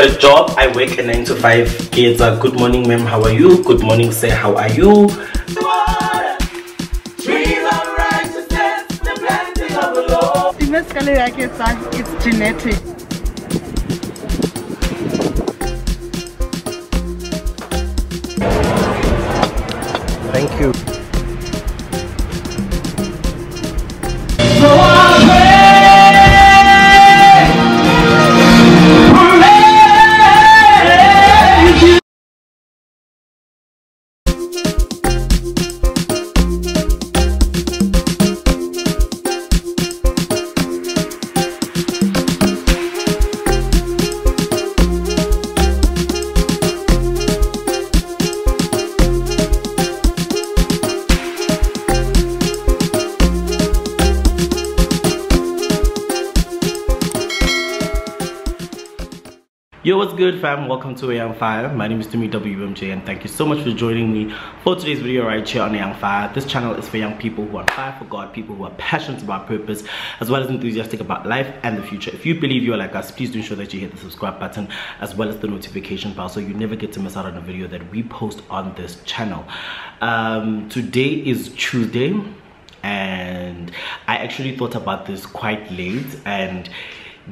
got a job. I work a 9 to 5. Kids are good morning, ma'am. How are you? Good morning, sir. How are you? It's genetic. Yo, what's good fam? Welcome to A Young Fire. My name is Tumi WMJ and thank you so much for joining me for today's video right here on A Young Fire. This channel is for young people who are fire for God, people who are passionate about purpose, as well as enthusiastic about life and the future. If you believe you are like us, please do ensure that you hit the subscribe button as well as the notification bell so you never get to miss out on a video that we post on this channel. Um, today is Tuesday and I actually thought about this quite late and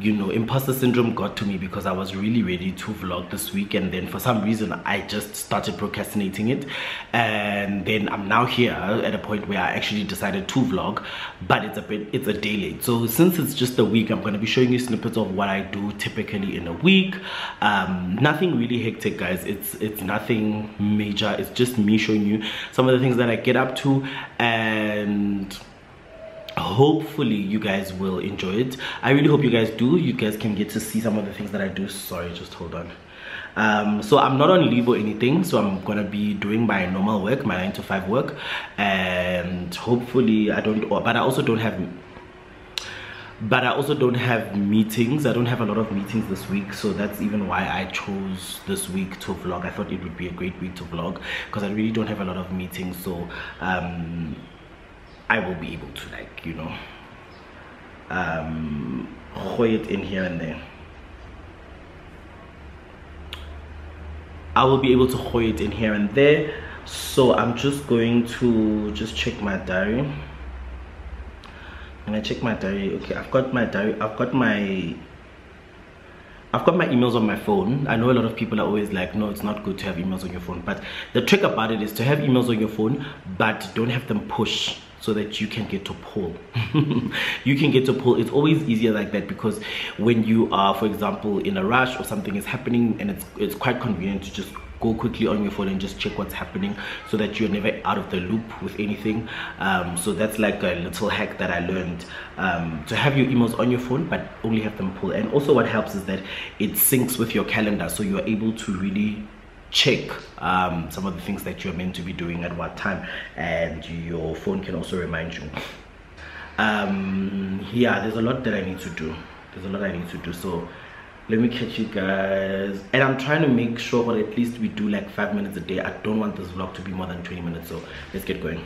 you know imposter syndrome got to me because i was really ready to vlog this week. And then for some reason i just started procrastinating it. And then i'm now here at a point where i actually decided to vlog but it's a bit it's a day late. So since it's just a week i'm going to be showing you snippets of what i do typically in a week. Um, nothing really hectic guys. It's it's nothing major. It's just me showing you some of the things that i get up to. And hopefully you guys will enjoy it i really hope you guys do you guys can get to see some of the things that i do sorry just hold on um, so i'm not on leave or anything so i'm gonna be doing my normal work my nine to five work and hopefully i don't but i also don't have but I also don't have meetings. I don't have a lot of meetings this week, so that's even why I chose this week to vlog. I thought it would be a great week to vlog because I really don't have a lot of meetings. So um, I will be able to like you know um it in here and there I will be able to hoy it in here and there so I'm just going to just check my diary and I check my diary okay I've got my diary I've got my I've got my emails on my phone. I know a lot of people are always like, no, it's not good to have emails on your phone. But the trick about it is to have emails on your phone, but don't have them push so that you can get to pull. You can get to pull. It's always easier like that because when you are for example in a rush or something is happening and it's it's quite convenient to just go quickly on your phone and just check what's happening so that you're never out of the loop with anything. Um, so that's like a little hack that i learned um, to have your emails on your phone but only have them pull. And also what helps is that it syncs with your calendar so you're able to really check um, some of the things that you're meant to be doing at what time and your phone can also remind you. Um, yeah there's a lot that I need to do. There's a lot I need to do. So let me catch you guys. And I'm trying to make sure or at least we do like five minutes a day. I don't want this vlog to be more than 20 minutes so let's get going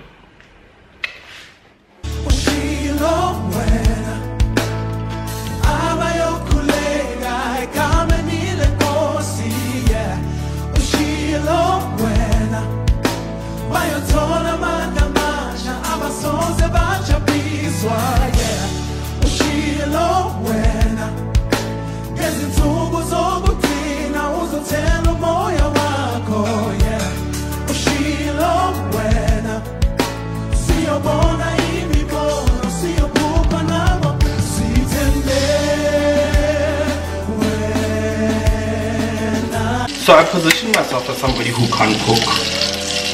So I position myself as somebody who can't cook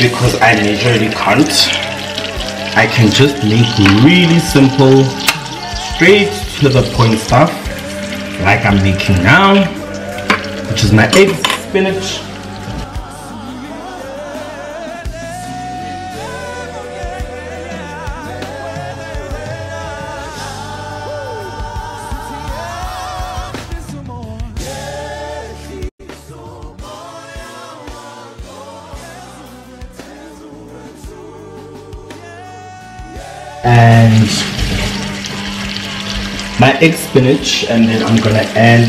because I majorly can't. I can just make really simple, straight to the point stuff like I'm making now, which is my eggs, spinach, my egg spinach and then I'm gonna add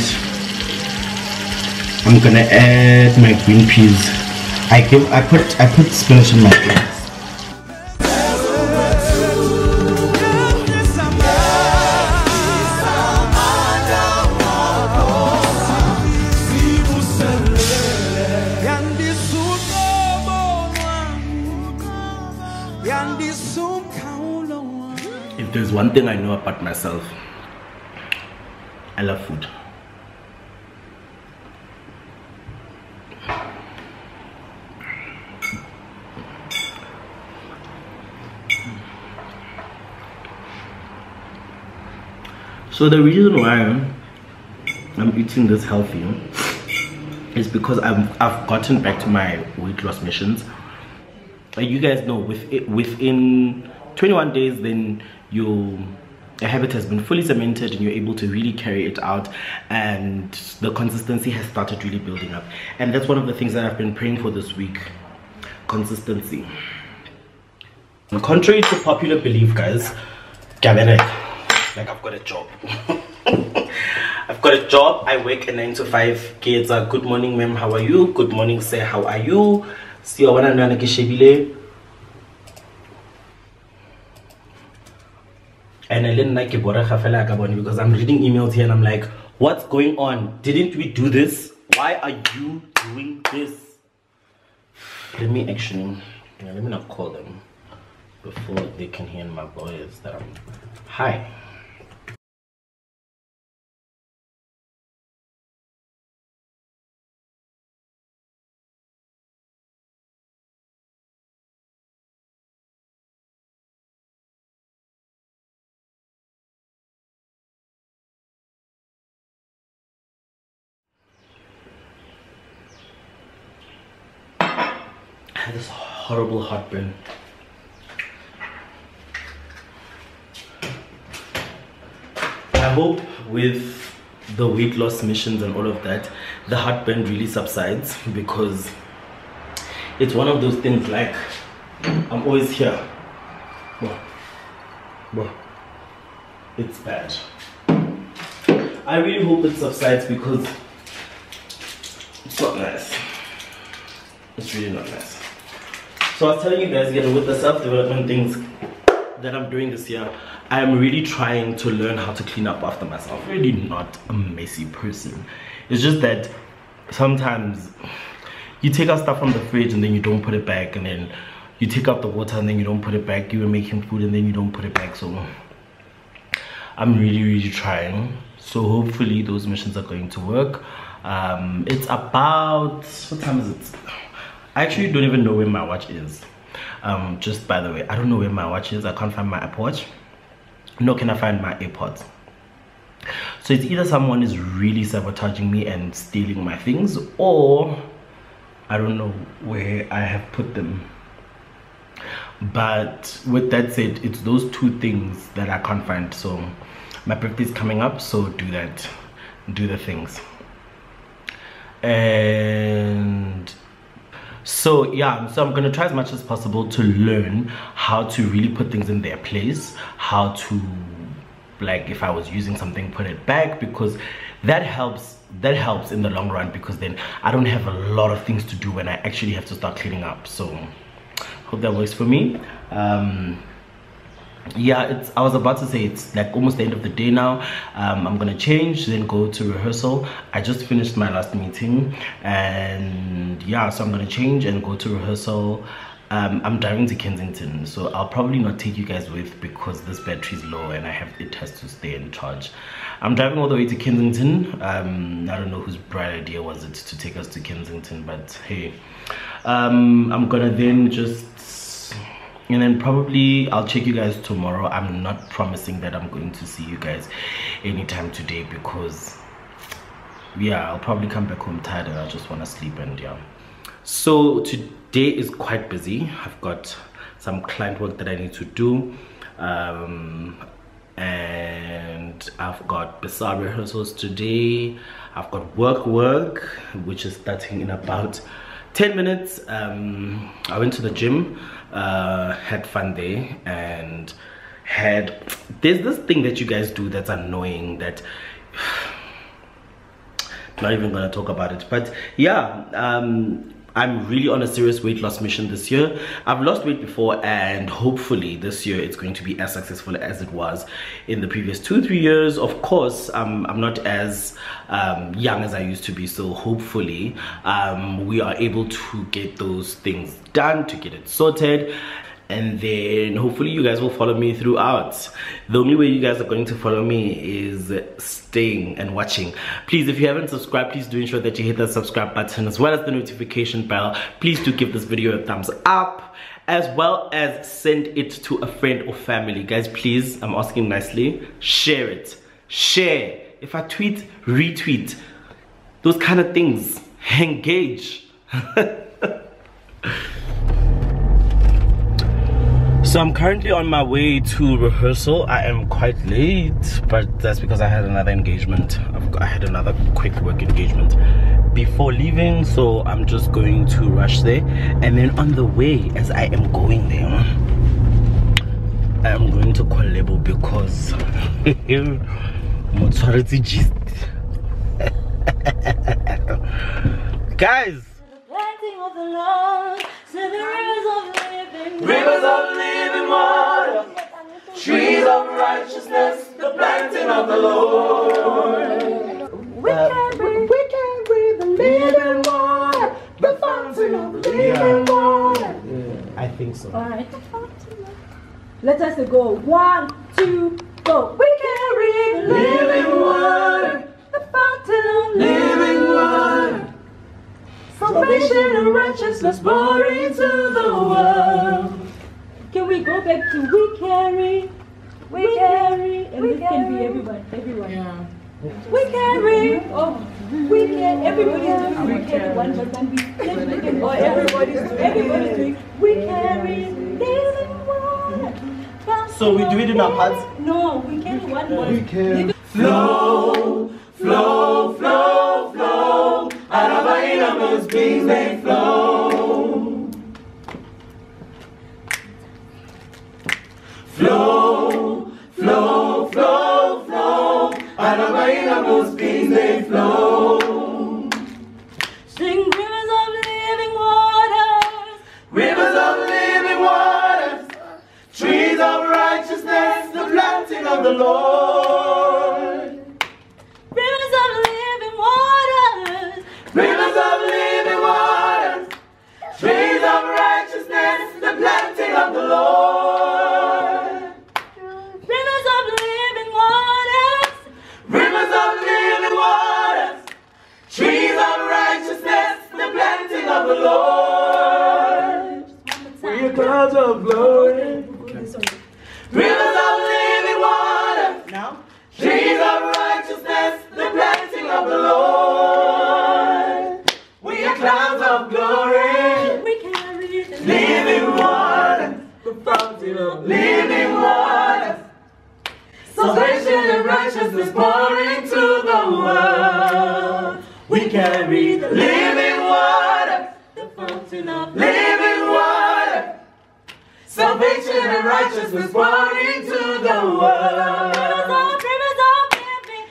I'm gonna add my green peas. I give I put I put spinach in my greens. If there's one thing I know about myself, I love food. So the reason why I'm eating this healthy is because I've, I've gotten back to my weight loss missions. You guys know, with within 21 days, then you a habit has been fully cemented and you're able to really carry it out and the consistency has started really building up. And that's one of the things that i've been praying for this week consistency. Contrary to popular belief guys like i've got a job. I've got a job. I work a nine to five. Kids are good morning ma'am. How are you? Good morning sir. How are you? See you and I didn't like it because I'm reading emails here and I'm like, what's going on? Didn't we do this? Why are you doing this? Let me actually, let me not call them before they can hear my voice that I'm, hi. Had this horrible heartburn. I hope with the weight loss missions and all of that, the heartburn really subsides because it's one of those things like I'm always here. It's bad. I really hope it subsides because it's not nice. It's really not nice. So I was telling you guys, again, with the self-development things that I'm doing this year, I am really trying to learn how to clean up after myself. Really not a messy person. It's just that sometimes you take out stuff from the fridge and then you don't put it back and then you take out the water and then you don't put it back. You were making food and then you don't put it back. So I'm really, really trying. So hopefully those missions are going to work. Um, it's about, what time is it? I actually don't even know where my watch is. Um, just by the way, I don't know where my watch is. I can't find my Apple Watch. Nor can I find my AirPods. So it's either someone is really sabotaging me and stealing my things or I don't know where I have put them. But with that said, it's those two things that I can't find. So my birthday is coming up, so do that. Do the things. And so yeah so i'm gonna try as much as possible to learn how to really put things in their place how to like if i was using something put it back because that helps that helps in the long run because then i don't have a lot of things to do when i actually have to start cleaning up. So hope that works for me. Um yeah it's i was about to say it's like almost the end of the day now. Um, i'm gonna change then go to rehearsal. I just finished my last meeting and yeah so i'm gonna change and go to rehearsal. Um, i'm driving to kensington so i'll probably not take you guys with because this battery is low and i have it has to stay in charge. I'm driving all the way to kensington. Um, i don't know whose bright idea was it to take us to kensington but hey. Um, i'm gonna then just and then probably i'll check you guys tomorrow. I'm not promising that i'm going to see you guys anytime today because yeah i'll probably come back home tired and i just want to sleep and yeah. So today is quite busy. I've got some client work that i need to do um, and I've got bizarre rehearsals today. I've got work work, which is starting in about 10 minutes. Um, I went to the gym uh, had fun there and had there's this thing that you guys do that's annoying that not even gonna talk about it but yeah um I'm really on a serious weight loss mission this year. I've lost weight before and hopefully this year it's going to be as successful as it was in the previous two, three years. Of course, um, I'm not as um, young as I used to be. So hopefully um, we are able to get those things done, to get it sorted and then hopefully you guys will follow me throughout. The only way you guys are going to follow me is staying and watching. Please if you haven't subscribed please do ensure that you hit that subscribe button as well as the notification bell. Please do give this video a thumbs up as well as send it to a friend or family. Guys please i'm asking nicely share it. Share. If i tweet retweet. Those kind of things. Engage So I'm currently on my way to rehearsal. I am quite late, but that's because I had another engagement. I had another quick work engagement before leaving, so I'm just going to rush there. And then on the way, as I am going there, I am going to Kolebo because Motority gist. Guys, rivers of living water, trees of righteousness, the planting of the Lord. We can breathe, we can breathe the living water, the fountain of living water. I think so. All right. Let us go. One, Salvation and righteousness pour into the world. Can we go back to we carry, we carry, and this can be everyone, everyone. Yeah. We carry, oh, we can, everybody's doing we carry one, but then we, then we can, oh, everybody's, doing, everybody's doing, we carry, living water. So we do it in our parts? No, we carry one more. We can. Flow, flow, flow, flow. Of our they flow. Flow, flow, flow, flow. Out of our innermost beings they flow. Sing rivers of living waters. Rivers of living waters, trees of righteousness, the planting of the Lord. Of the Lord. Rivers of living waters. Rivers of living waters, trees of righteousness, the planting of the Lord. We are clouds of glory. Rivers of living waters, Now? trees of righteousness, the planting of the Lord. Living waters. Salvation and righteousness pour into the world. We carry the living water, the fountain of living water. Salvation and righteousness pour into the world.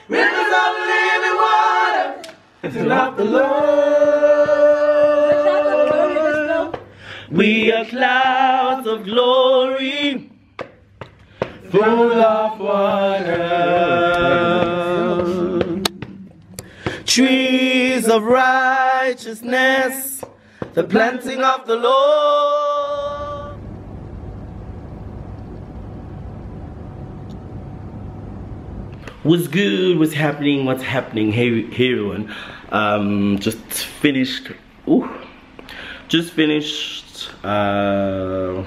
rivers of living. Water. the Lord. We are clouds of glory. Full of water. trees of righteousness, the planting of the Lord. What's good? What's happening? What's happening? Hey, hey everyone. Um, just finished. Ooh, just finished. Uh,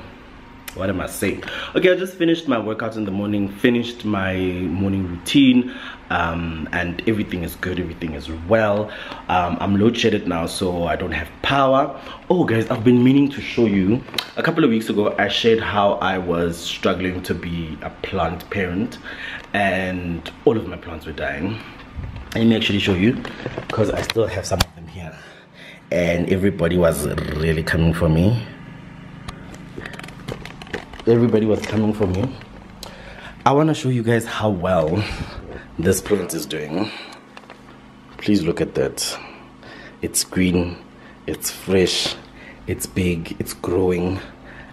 what am I saying? Okay, I just finished my workout in the morning, finished my morning routine, um, and everything is good, everything is well. Um, I'm load shedded now, so I don't have power. Oh, guys, I've been meaning to show you. A couple of weeks ago, I shared how I was struggling to be a plant parent, and all of my plants were dying. Let me actually show you, because I still have some of them here, and everybody was really coming for me everybody was coming for me. I want to show you guys how well this plant is doing. Please look at that. It's green it's fresh it's big it's growing.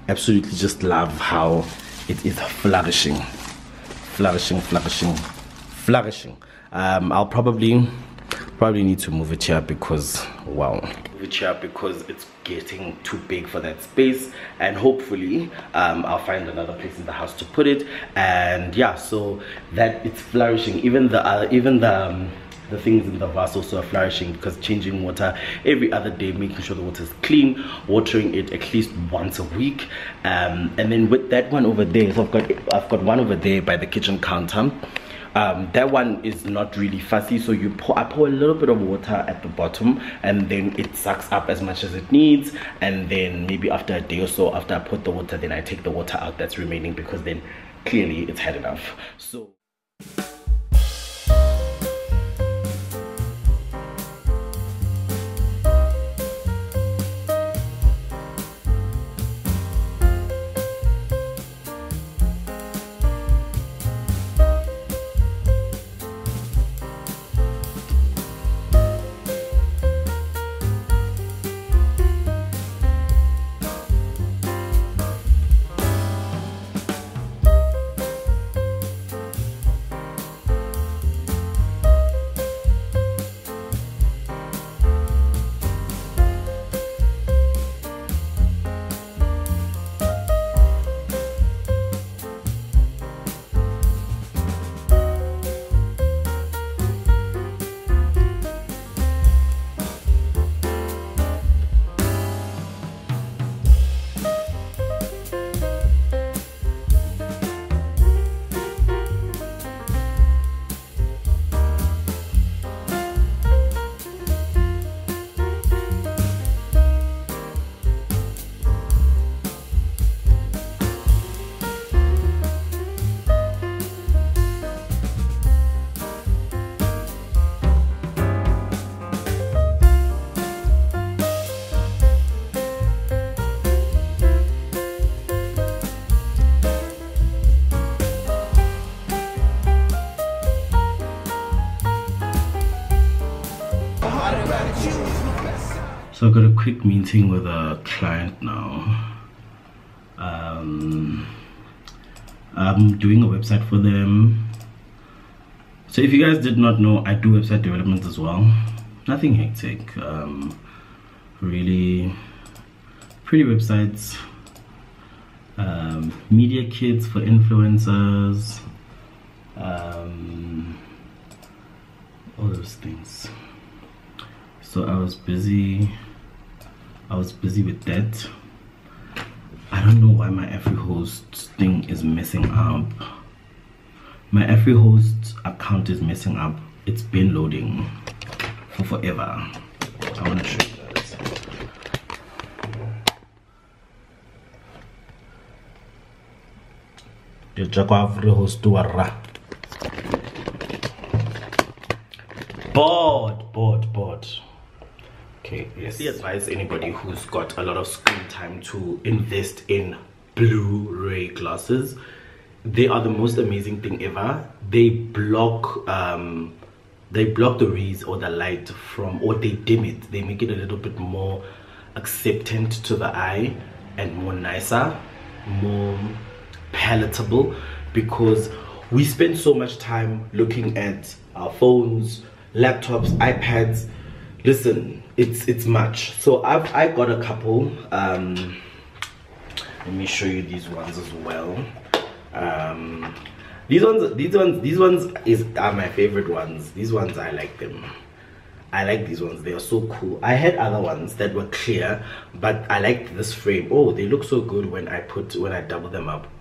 Absolutely just love how it is flourishing. Flourishing flourishing flourishing. Um, i'll probably probably need to move it here because wow. Move it here because it's getting too big for that space and hopefully um, i'll find another place in the house to put it. And yeah so that it's flourishing. Even the uh, even the um, the things in the vase also are flourishing because changing water every other day making sure the water is clean watering it at least once a week. Um, and then with that one over there so i've got i've got one over there by the kitchen counter um, that one is not really fussy so you pour I pour a little bit of water at the bottom and then it sucks up as much as it needs and then maybe after a day or so after I put the water then I take the water out that's remaining because then clearly it's had enough. So So I've got a quick meeting with a client now. Um, I'm doing a website for them. So if you guys did not know, I do website development as well. Nothing hectic. Um, really pretty websites. Um, media kits for influencers. Um, all those things. So I was busy I was busy with that. I don't know why my Afrihost thing is messing up. My Afrihost account is messing up. It's been loading for forever. I want to show you guys. Bored, bored, bored okay yes. I advise anybody who's got a lot of screen time to invest in blu-ray glasses. They are the most amazing thing ever. They block um they block the rays or the light from or they dim it. They make it a little bit more acceptant to the eye and more nicer more palatable because we spend so much time looking at our phones laptops ipads listen it's it's much. So i've i got a couple um let me show you these ones as well. Um these ones these ones these ones is are my favorite ones. These ones i like them. I like these ones. They are so cool. I had other ones that were clear but i liked this frame. Oh they look so good when i put when i double them up.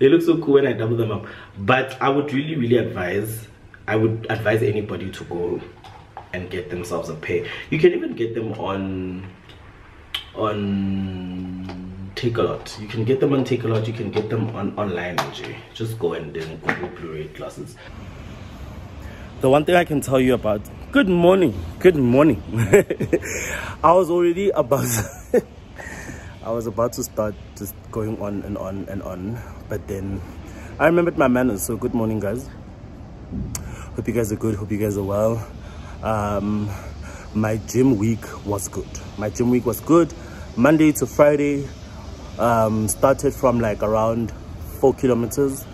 They look so cool when i double them up. But i would really really advise i would advise anybody to go and get themselves a pair you can even get them on on Takealot. You can get them on Takealot you can get them on online just go and then google blu-ray glasses. The one thing i can tell you about good morning good morning. I was already about i was about to start just going on and on and on but then i remembered my manners so good morning guys. Hope you guys are good. Hope you guys are well. Um, my gym week was good. My gym week was good. Monday to Friday, um, started from like around four kilometers,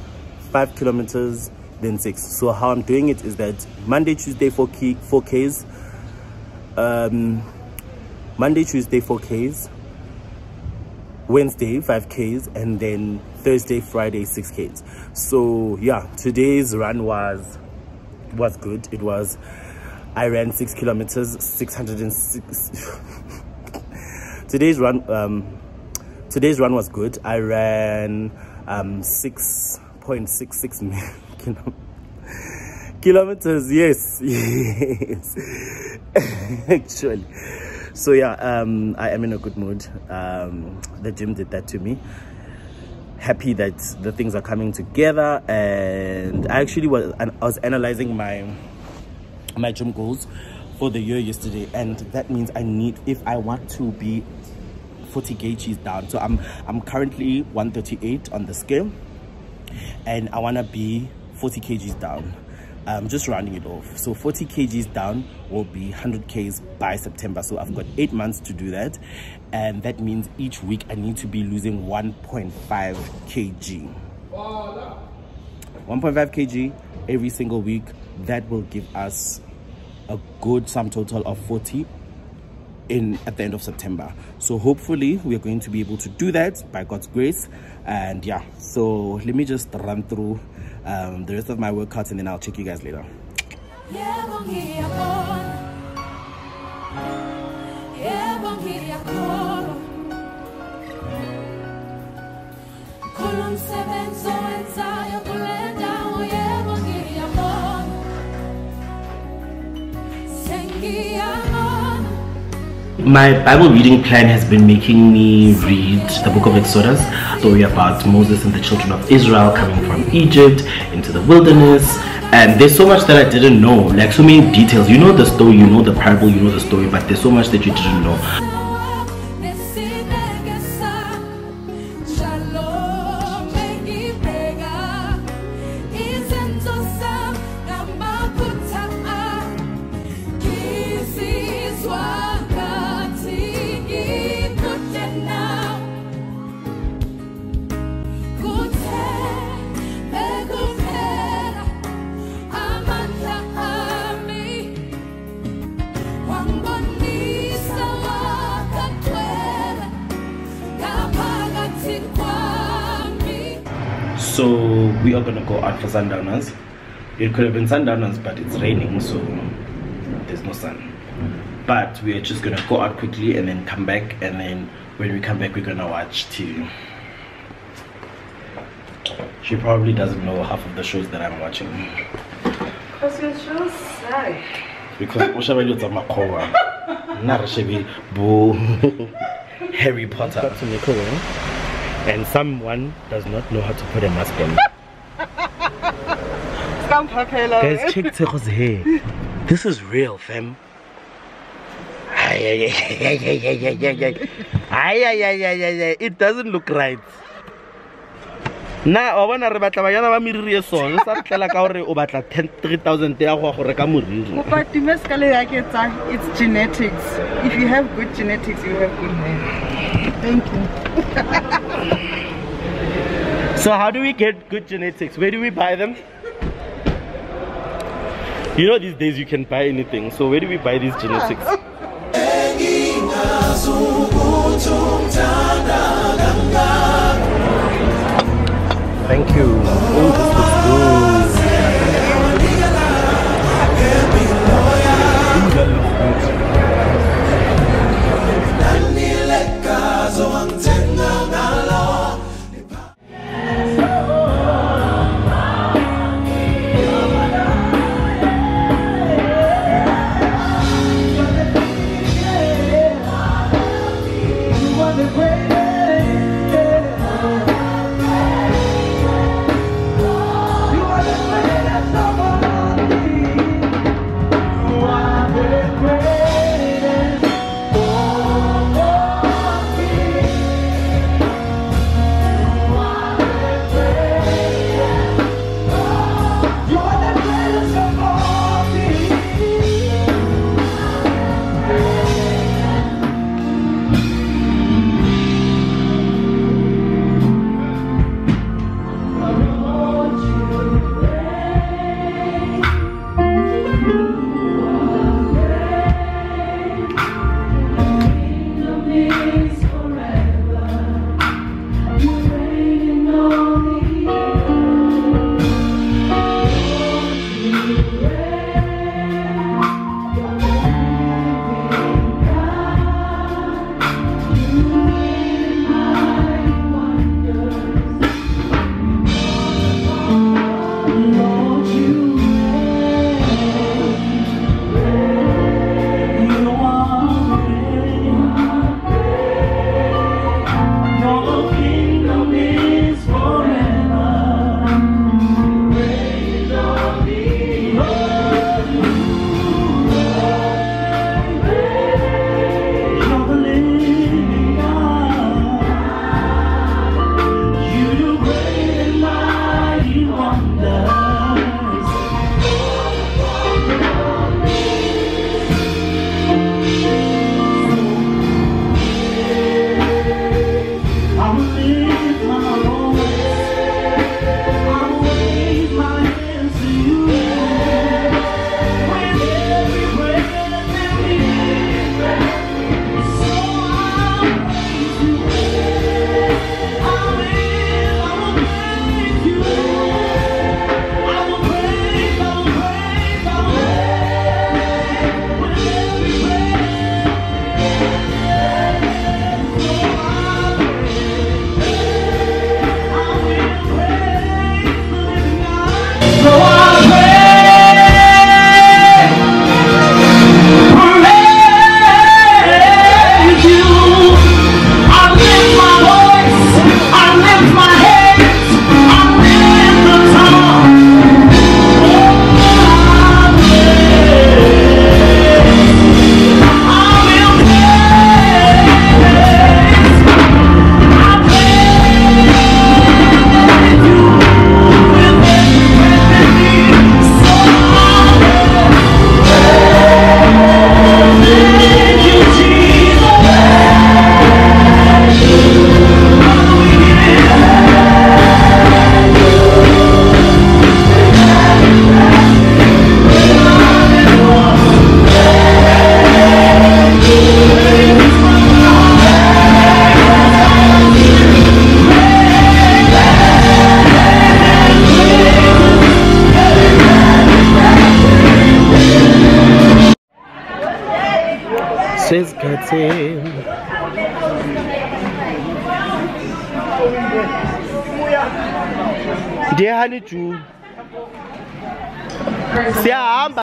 five kilometers, then six. So how I'm doing it is that Monday, Tuesday, four key, four Ks. Um, Monday, Tuesday, four Ks. Wednesday, 5Ks, and then Thursday, Friday, 6Ks. So yeah, today's run was was good. It was I ran six kilometers, 606. today's run um today's run was good. I ran um 6.66 kilometers. Yes, yes, actually so yeah um i am in a good mood um the gym did that to me happy that the things are coming together and i actually was i was analyzing my my gym goals for the year yesterday and that means i need if i want to be 40 kgs down. So i'm i'm currently 138 on the scale and i want to be 40 kgs down. I'm just rounding it off. So 40 kgs down will be 100 k's by september. So i've got eight months to do that and that means each week i need to be losing 1.5 kg. 1.5 kg every single week that will give us a good sum total of 40 in at the end of september. So hopefully we're going to be able to do that by god's grace. And yeah so let me just run through um, the rest of my workouts and then I'll check you guys later. My Bible reading plan has been making me read the book of Exodus, story about Moses and the children of Israel coming from Egypt into the wilderness. And there's so much that I didn't know, like so many details. You know the story, you know the parable, you know the story, but there's so much that you didn't know. For sundowners it could have been sundowners but it's raining so there's no sun. But we are just gonna go out quickly and then come back and then when we come back we're gonna watch TV she probably doesn't know half of the shows that I'm watching. Because your shows say because ushabe tsa makhowa nna re shebe bo Harry Potter. Eh? And someone does not know how to put a mask on. Guys, check Tshego's hair. This is real, fam. It doesn't look right. na wa bona re batla banyana ba meriri e sone sa re tlela ka gore o batla 3000 ya go go reka moriri it's genetics if you have good genetics you have good hair thank you so how do we get good genetics where do we buy them you know these days you can buy anything so where do we buy these genetics Siyahamba